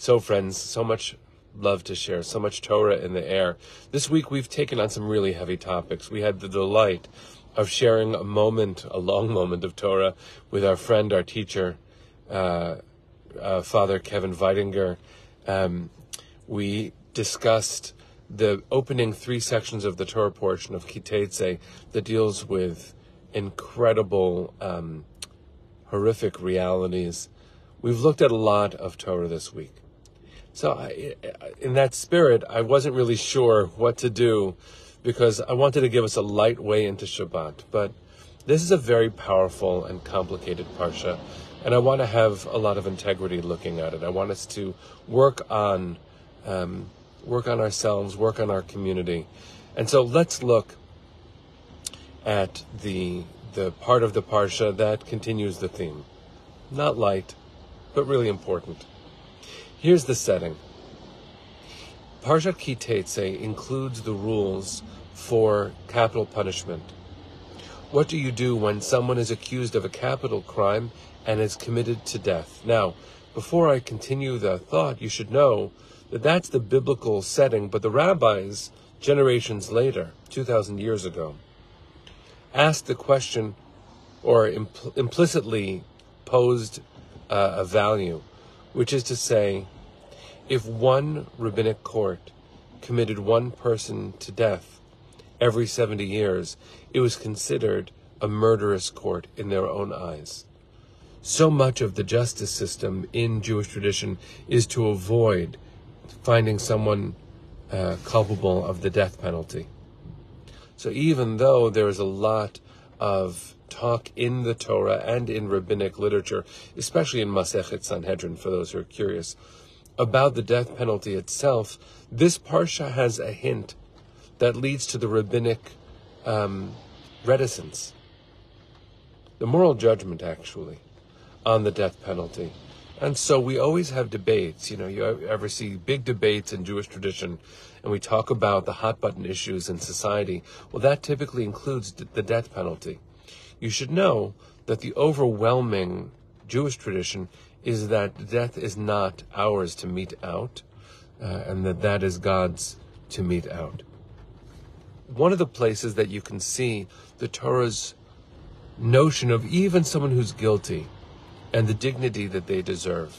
So, friends, so much love to share, so much Torah in the air. This week we've taken on some really heavy topics. We had the delight of sharing a moment, a long moment of Torah with our friend, our teacher, uh, uh, Father Kevin Weidinger. Um, we discussed the opening three sections of the Torah portion of Ki Teitzei that deals with incredible, um, horrific realities. We've looked at a lot of Torah this week. So, I, in that spirit, I wasn't really sure what to do because I wanted to give us a light way into Shabbat. But this is a very powerful and complicated parsha, and I want to have a lot of integrity looking at it. I want us to work on um, work on ourselves, work on our community, and so let's look at the the part of the parsha that continues the theme. Not light, but really important. Here's the setting. Parshat Ki Teitzei includes the rules for capital punishment. What do you do when someone is accused of a capital crime and is committed to death? Now, before I continue the thought, you should know that that's the biblical setting, but the rabbis, generations later, 2,000 years ago, asked the question or impl- implicitly posed uh, a value which is to say, if one rabbinic court committed one person to death every 70 years, it was considered a murderous court in their own eyes. So much of the justice system in Jewish tradition is to avoid finding someone uh, culpable of the death penalty. So even though there is a lot of talk in the Torah and in rabbinic literature, especially in Masechet Sanhedrin, for those who are curious, about the death penalty itself, this parsha has a hint that leads to the rabbinic um, reticence, the moral judgment, actually, on the death penalty. And so we always have debates. You know, you ever see big debates in Jewish tradition, and we talk about the hot button issues in society. Well, that typically includes the death penalty you should know that the overwhelming Jewish tradition is that death is not ours to mete out, uh, and that that is God's to mete out. One of the places that you can see the Torah's notion of even someone who's guilty and the dignity that they deserve,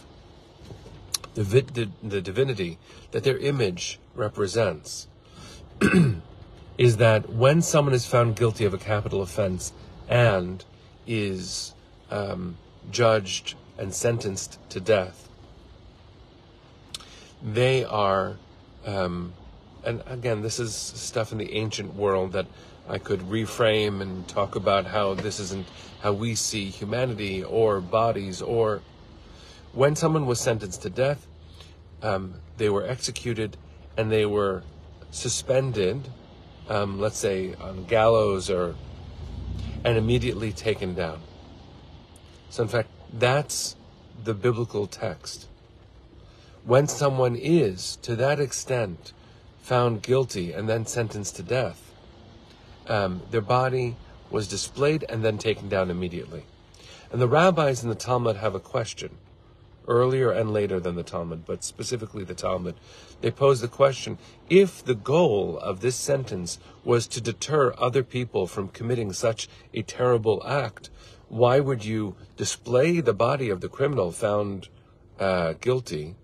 the, the, the divinity that their image represents, is that when someone is found guilty of a capital offense, and is um, judged and sentenced to death, they are, um, and again, this is stuff in the ancient world that I could reframe and talk about how this isn't how we see humanity or bodies or when someone was sentenced to death, um, they were executed and they were suspended, um, let's say on gallows or and immediately taken down. So, in fact, that's the biblical text. When someone is, to that extent, found guilty and then sentenced to death, um, their body was displayed and then taken down immediately. And the rabbis in the Talmud have a question earlier and later than the Talmud, but specifically the Talmud, they pose the question if the goal of this sentence was to deter other people from committing such a terrible act, why would you display the body of the criminal found uh, guilty?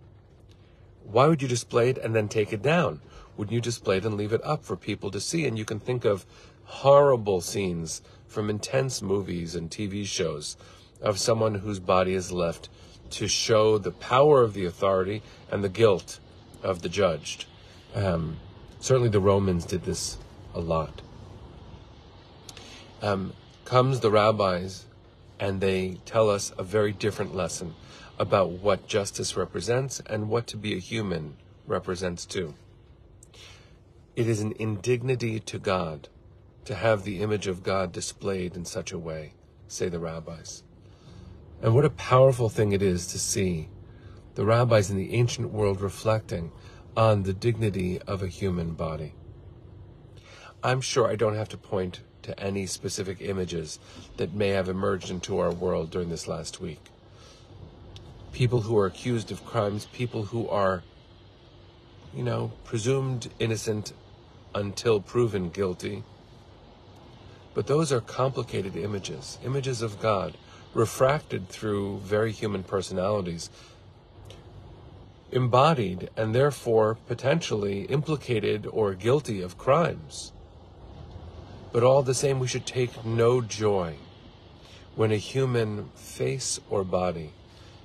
Why would you display it and then take it down? Wouldn't you display it and leave it up for people to see? And you can think of horrible scenes from intense movies and TV shows of someone whose body is left to show the power of the authority and the guilt of the judged. Um, certainly the Romans did this a lot. Um, comes the rabbis and they tell us a very different lesson about what justice represents and what to be a human represents too. It is an indignity to God to have the image of God displayed in such a way, say the rabbis. And what a powerful thing it is to see the rabbis in the ancient world reflecting on the dignity of a human body. I'm sure I don't have to point to any specific images that may have emerged into our world during this last week. people who are accused of crimes, people who are, you know, presumed innocent until proven guilty. But those are complicated images, images of God, refracted through very human personalities, embodied and therefore potentially implicated or guilty of crimes. But all the same, we should take no joy when a human face or body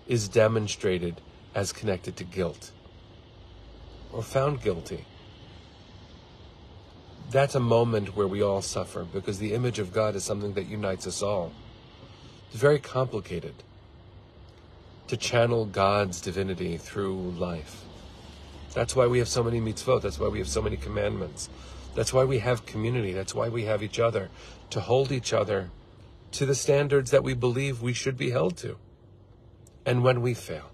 is demonstrated as connected to guilt or found guilty. That's a moment where we all suffer because the image of God is something that unites us all. It's very complicated to channel God's divinity through life. That's why we have so many mitzvot. That's why we have so many commandments. That's why we have community. That's why we have each other to hold each other to the standards that we believe we should be held to. And when we fail,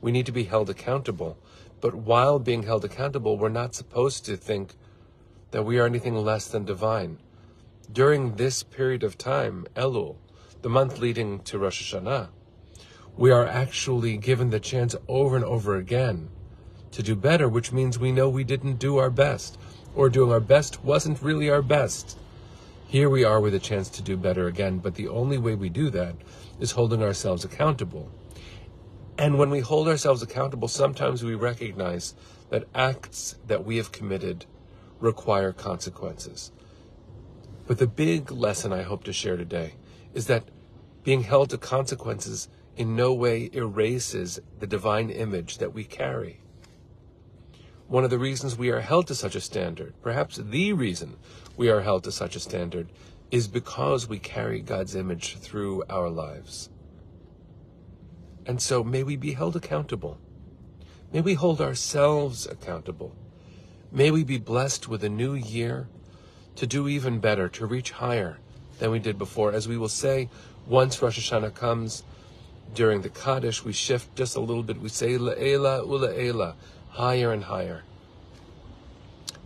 we need to be held accountable. But while being held accountable, we're not supposed to think that we are anything less than divine. During this period of time, Elul, the month leading to Rosh Hashanah, we are actually given the chance over and over again to do better, which means we know we didn't do our best, or doing our best wasn't really our best. Here we are with a chance to do better again, but the only way we do that is holding ourselves accountable. And when we hold ourselves accountable, sometimes we recognize that acts that we have committed require consequences. But the big lesson I hope to share today is that being held to consequences in no way erases the divine image that we carry. One of the reasons we are held to such a standard, perhaps the reason we are held to such a standard, is because we carry God's image through our lives. And so may we be held accountable. May we hold ourselves accountable. May we be blessed with a new year to do even better, to reach higher than we did before. As we will say, once Rosh Hashanah comes, during the Kaddish, we shift just a little bit. We say La'ela Ula'ela, higher and higher.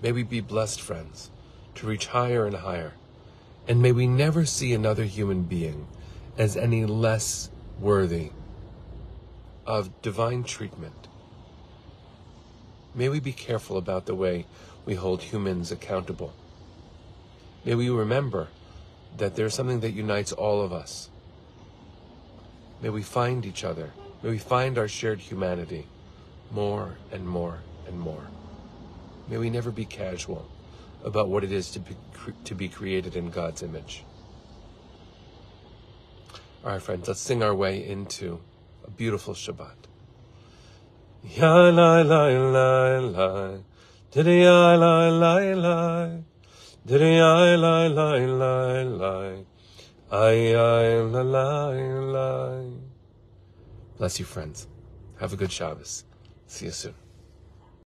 May we be blessed, friends, to reach higher and higher. And may we never see another human being as any less worthy of divine treatment. May we be careful about the way we hold humans accountable. May we remember that there's something that unites all of us. May we find each other. May we find our shared humanity more and more and more. May we never be casual about what it is to be, to be created in God's image. All right, friends, let's sing our way into a beautiful Shabbat. Ya la la la la, diddy diddy I la la la la, ay ay la la la. Bless you, friends. Have a good Shabbos. See you soon.